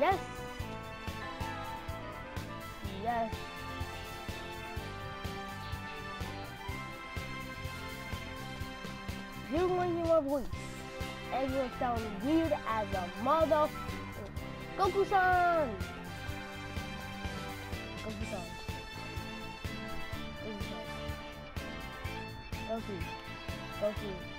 Yes. Yes. To hear my voice. And you'll sound weird as a mother. Goku-san! Goku-san. Goku-san. Goku. Goku.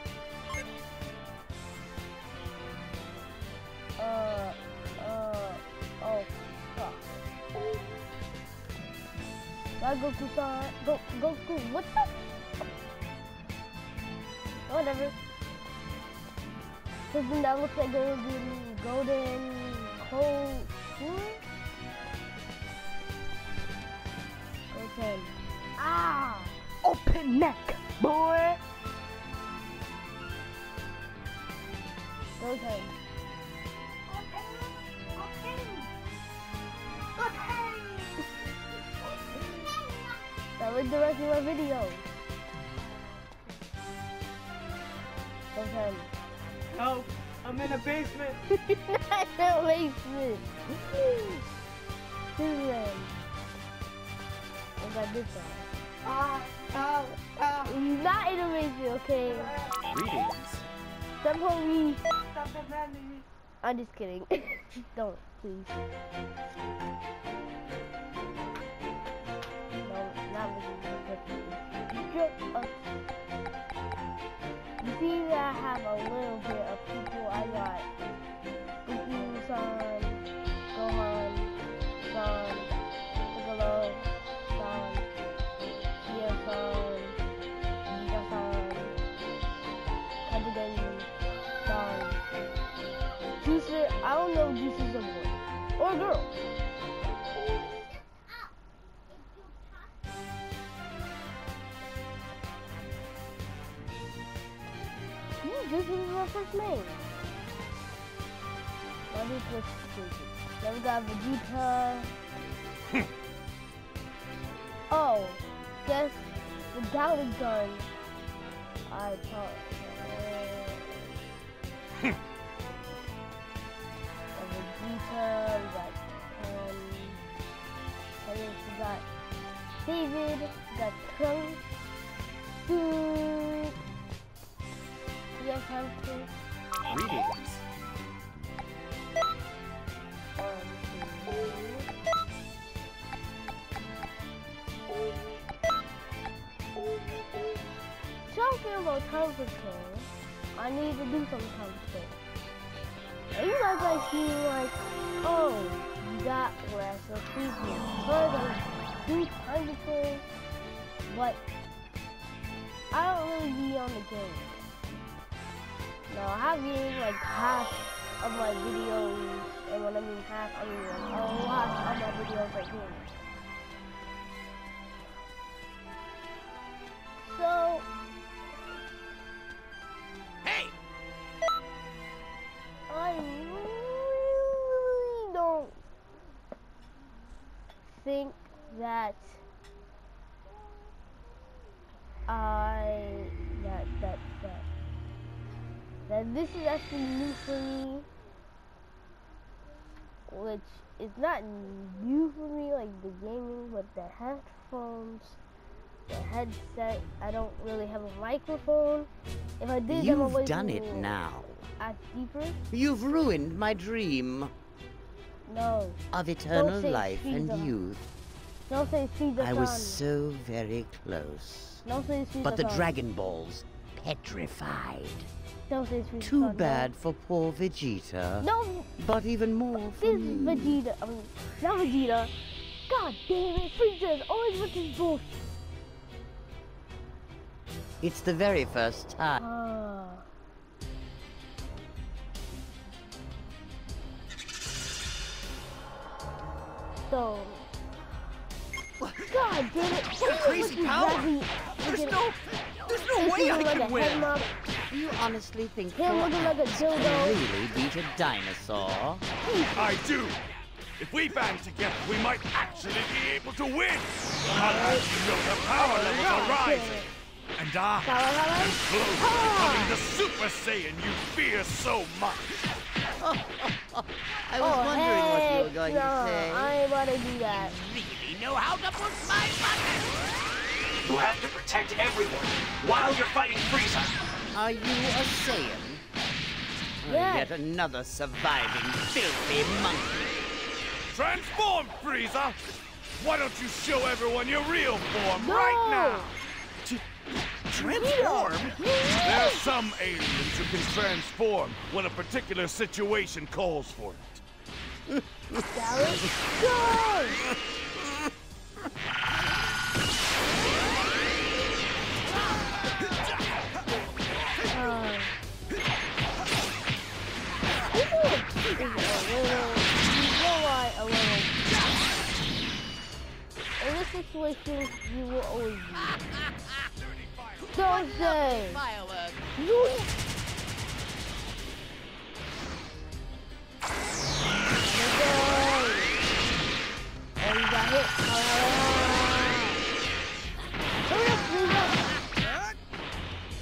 Goku-san. Go, Goku, what the? Whatever. Something that looks like a golden cold. Hmm? Okay. Ah! Open neck, boy. Okay. That was the rest of my video. Okay. Help! I'm in a basement. Not a basement. Superman. What about this one? Ah, ah, ah. Not in a basement, okay? Greetings. Somehow we... Stop. I'm just kidding. Don't, please. I got. Goku-san, Gohan, San, Piccolo, San, Chia-san, Vegeta-san, Juicer, I don't know if Juicer's a boy or a girl. Hmm, Juicer is my first name. Let me put Juicer. Then we got Vegeta. oh, guess the Galick Gun. I thought. Uh, got Vegeta, we got um, then we got David, we got Trunks, Dude. You guys have to Talking about control, I need to do some control. And you guys like see like, oh, got less of people. Of do control, but I don't really be on the game. No, I have games like half of my videos, and when I mean half, I mean like a lot of my videos are games. That I that that that that this is actually new for me, which is not new for me like the gaming, but the headphones, the headset. I don't really have a microphone. If I did, You've done it now. act deeper. You've ruined my dream No. of eternal life and youth. Don't say the I was so very close. Don't say But the sun. Dragon Balls petrified. Don't say the Too sun, bad for poor Vegeta. No, no But even more for this me. Vegeta. I mean, not Vegeta. God damn it, Frieza is always with his bullshit. It's the very first time. Ah. What power. There's no- there's no way I can win. You honestly think Him four looking like a ants dildo. really beat a dinosaur? I do. If we band together, we might actually be able to win. Unless you know the power levels are rising. And I am close to becoming the Super Saiyan you fear so much. I was oh, wondering what you were going no, to say. I ain't about to do that. You Really know how to push my button. You have to protect everyone while you're fighting Frieza. Are you a Saiyan? Or Yes. Yet another surviving filthy monkey. Transform, Frieza! Why don't you show everyone your real form No! right now? Transform? There are some aliens who can transform when a particular situation calls for it. Dallas, go! In this situation, you will always be. Don't say. You. Oh, you got hit. Hurry.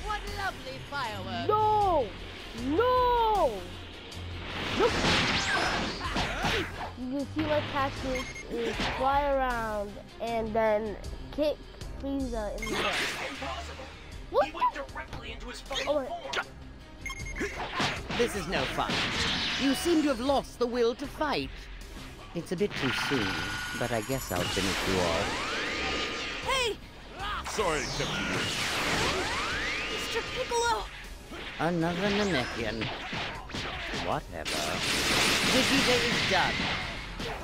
What lovely fireworks. No! No! Nope. You can see my tactic is fly around and then kick Frieza in the butt. What He went directly into his fighting Oh, This is no fun. You seem to have lost the will to fight. It's a bit too soon, but I guess I'll finish you off. Hey, Sorry to keep you. Mr. Piccolo. Another Namekian. Whatever. Vegeta is done.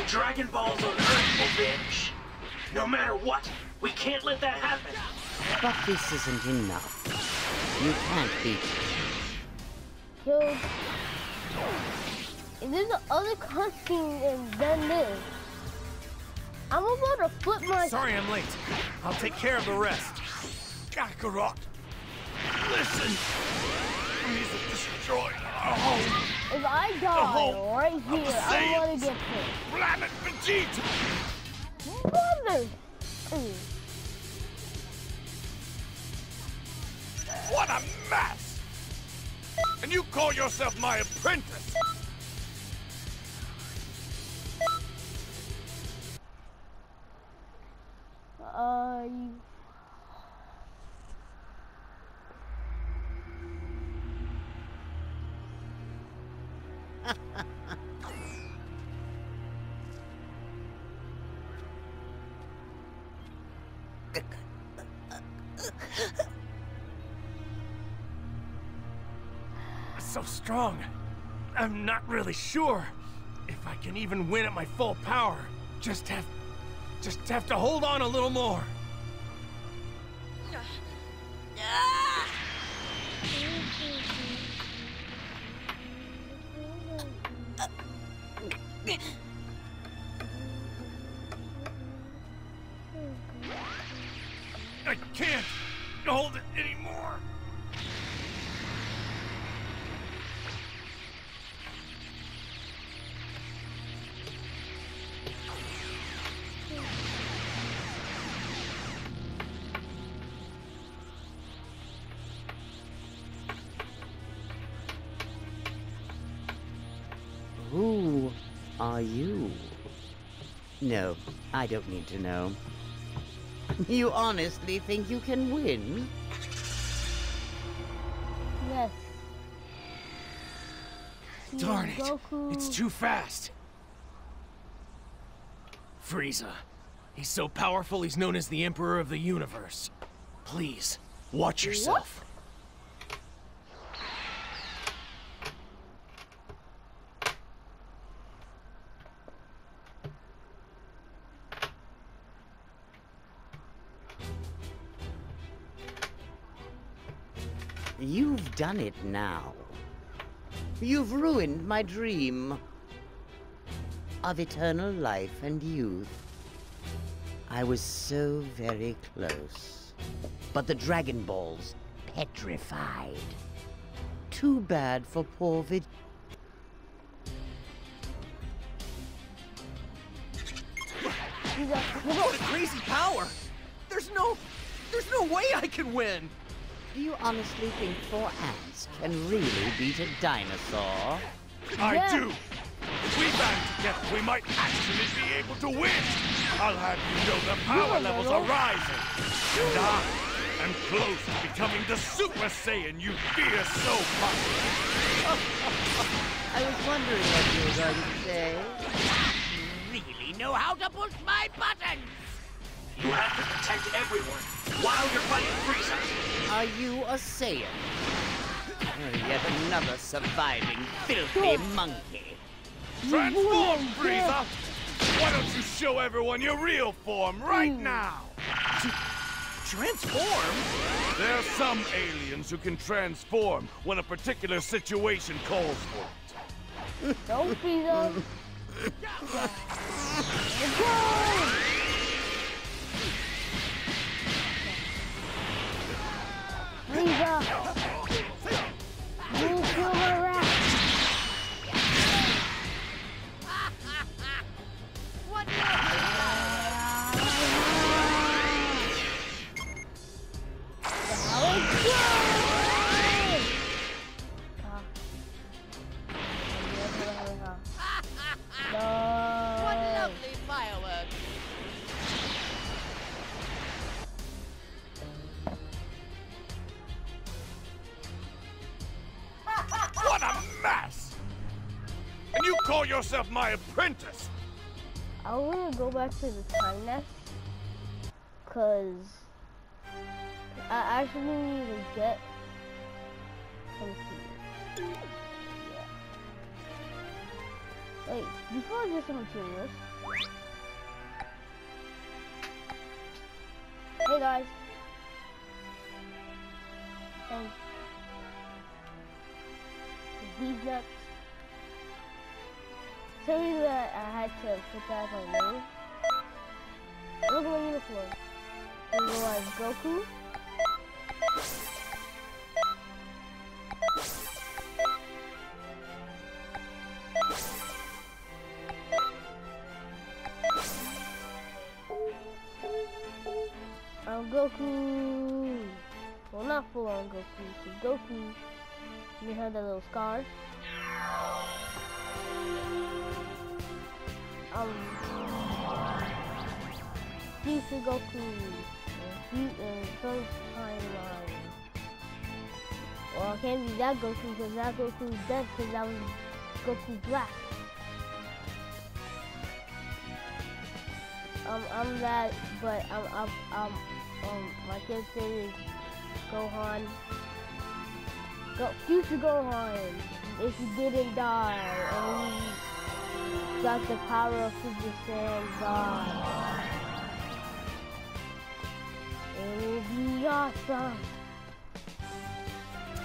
The Dragon Balls on Earth will vanish. No matter what, we can't let that happen. But this isn't enough. You can't beat Killed. And there's the other cutscene and then this. I'm about to flip my Sorry I'm late. I'll take care of the rest. Kakarot! Listen! Frieza destroy our home! If I die right here, I want to get pissed. Planet Vegeta! Mother! Mm. What a mess! And you call yourself my apprentice? So strong. I'm not really sure if I can even win at my full power. Just have, just have to hold on a little more. I can't hold it anymore. Who are you? No, I don't need to know. You honestly think you can win? Yes. Darn it. Goku. It's too fast. Frieza. He's so powerful he's known as the Emperor of the Universe. Please, watch yourself. You've done it now. You've ruined my dream of eternal life and youth. I was so very close. But the Dragon Ball's petrified. Too bad for poor Vid. He's a, What a crazy power! There's no... There's no way I can win! Do you honestly think four ants can really beat a dinosaur? I Yeah. do. If we band together, we might actually be able to win. I'll have you know the power Yeah, levels Lolo. are rising. And I am close to becoming the Super Saiyan you fear so much. I was wondering what you were going to say. I Really know how to push my buttons! You have to protect everyone while you're fighting Frieza. Are you a Saiyan? Or yet another surviving filthy monkey. Transform, Frieza! Why don't you show everyone your real form right Hmm. now? Transform? There are some aliens who can transform when a particular situation calls for it. don't feed him. Let's go! You kill my rat! Let's yourself my apprentice? I want to go back to the time nest because I actually need to get some food. Yeah. Wait, before I get some materials. Hey guys. And these nuts. Me that I had to put that my name. Look at my uniform. It was like Goku. I'm Goku. Well, not full on Goku. Goku, you have that little scar. Um Goku and Fu- uh, first timeline. Well, it can't be that Goku because that Goku's dead because that was Goku Black. Um, I'm that, but I'm, I'm, um, um, my character is Gohan. Go, future Gohan, if he didn't die, he got the power of Super Saiyan God. It will be awesome.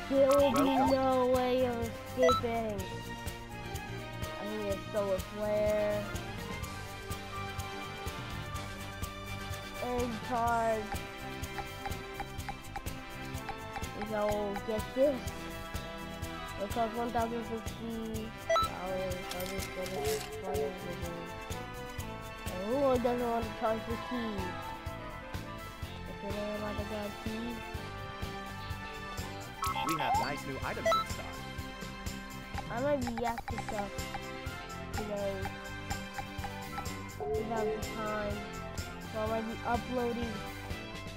There will be no way of escaping. I need a solar flare. And charge. So get this. It costs 1,060 who doesn't want to charge the key? If the god key. We have nice new items in stock. I might be after stuff today. Without the time. So I might be uploading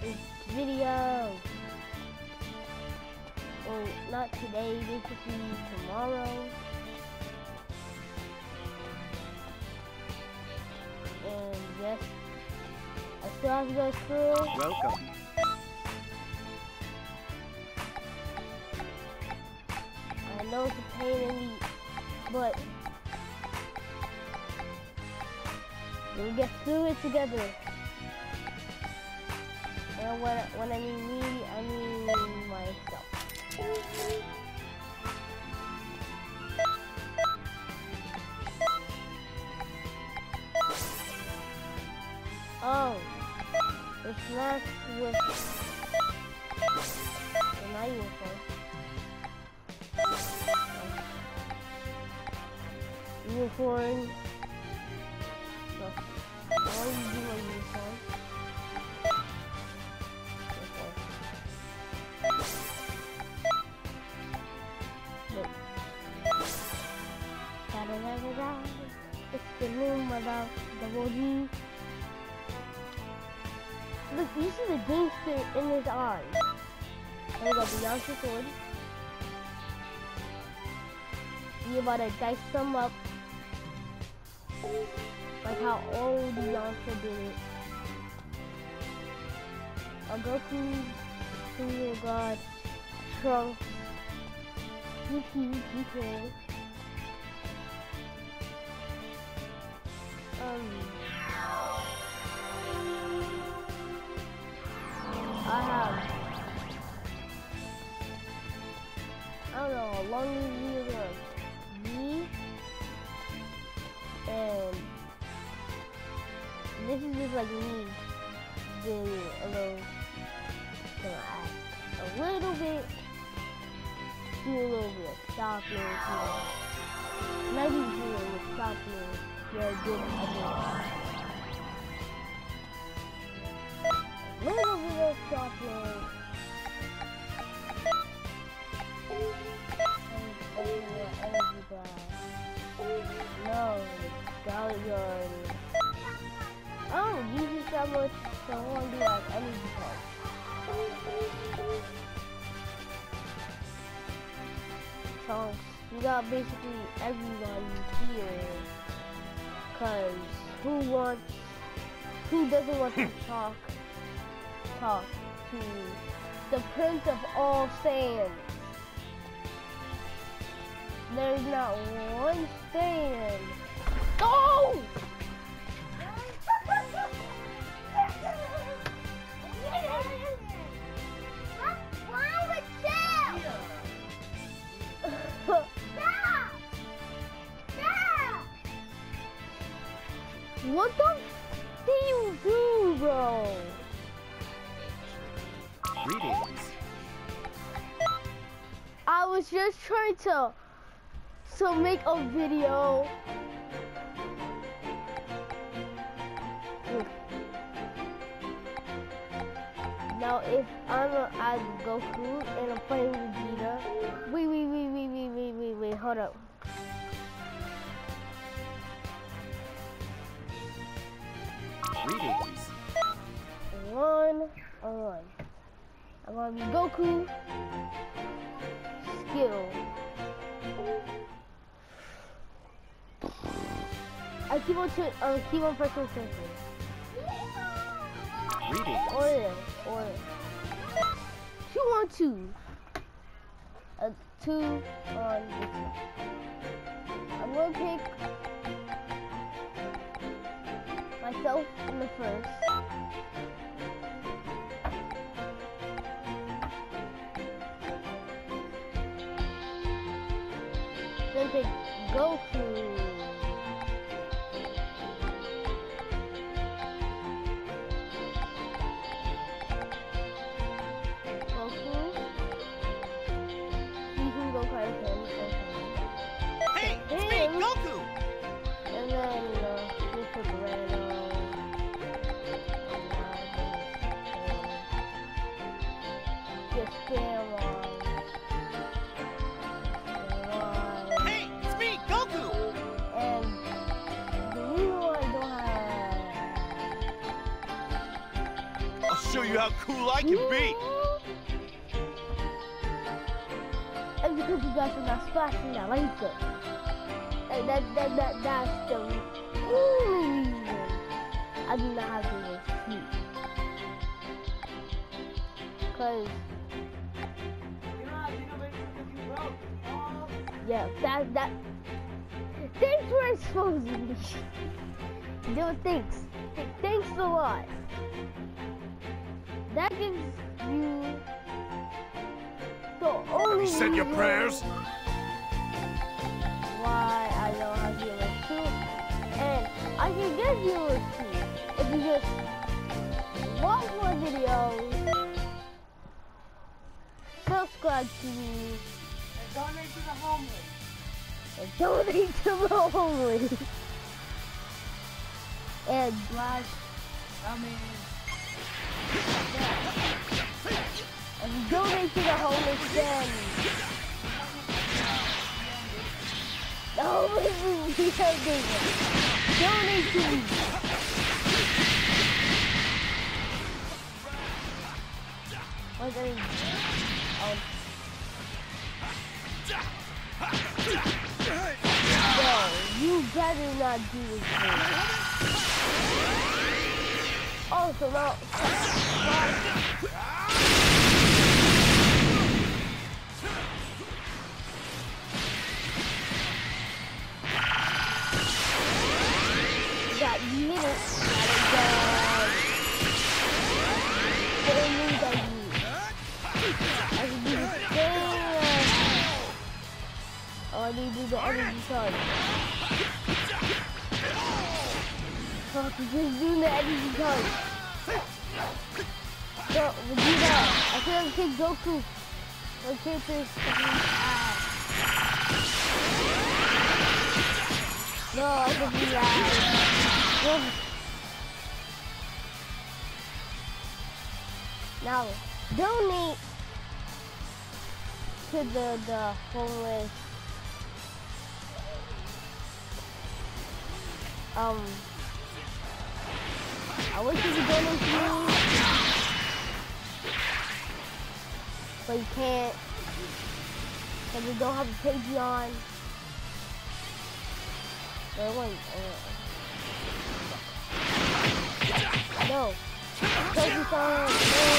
this video. Well, not today, basically tomorrow. Glass goes through. Welcome. I know it's a pain in the but we'll get through it together. And when, when I mean me, I mean myself. Oh. It's not with the night uniform. Unicorn. Look. I want do my unicorn. Look. Da da da da da. It's the room about the body. Look, you see the gangster in his eyes. There you go, Beyonce sword. You about to dice them up. Like how old Beyonce did it. A Goku, Finger God, Trunks, GT, GK. Um, I have. I don't know how long videos are. Me and this is just like me doing a little, a little bit, do a little bit of you know. Maybe do a little shopping, yeah, good idea. Little bit of shopping. No, Gallion. I don't use it that much, so I want to do like energy cards. So, you got basically everybody here. Cause who wants, who doesn't want to talk, talk to the Prince of all Saiyans? There's not one Saiyan. Go! just trying to to make a video. Now if I'm a, I go through and I'm playing Vegeta. Wait, wait, wait, wait, wait, wait, wait, wait, hold up. Readings. One one. I'm gonna be Goku. Skill. I keep on to uh, keep on pressing. Greetings. Or this, or two on two. A two on this one. I'm gonna pick myself in the first. Show you how cool I can be! And because you guys are not splashing that like it. And that, that, that, that's the only reason I do not have to makes it because yeah, that, that, thanks for exposing me. Dude, thanks. Thanks a lot. That gives you the only You said your prayers? why I don't have viewers too. And I can get viewers too if you just watch my videos, subscribe to me, And donate to the homeless. and donate to the homeless. And Slash, I mean, donate to the homeless, then the homeless will be helping. Donate to me. Um, no, you better not do this. me. Also, that I can do the same. Oh, I need to do the energy charge. Fuck, just do the energy charge. So, Vegeta, I could have kicked Goku. My character's fucking ass. No, I could be that. No. Now, donate to the, the homeless. Um, I wish you could donate to me, but you can't, because we don't have a Patreon. Wait, wait, uh, No. Patreon, no.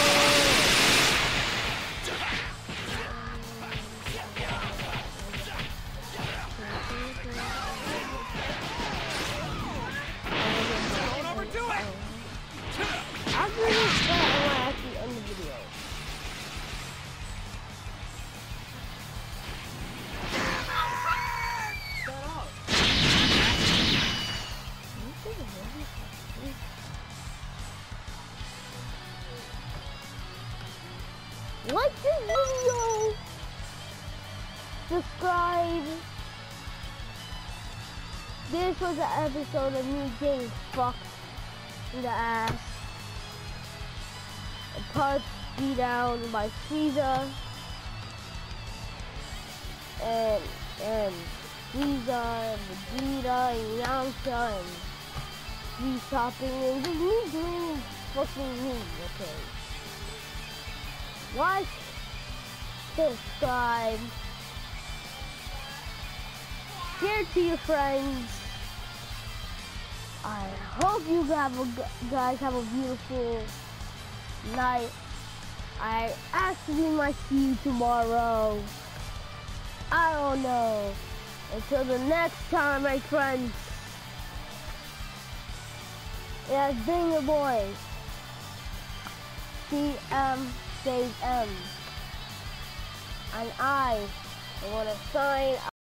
I'm really glad I want to actually end the video. Was an episode of me getting fucked in the ass. A part beat down by Frieza. And and Frieza and Vegeta and Yamcha and me shopping and just me doing fucking me, okay? Like, subscribe, share to your friends. I hope you guys have a beautiful night. I actually might see you tomorrow. I don't know. Until the next time, my friends. It has been your boy. DM Dave M. And I want to sign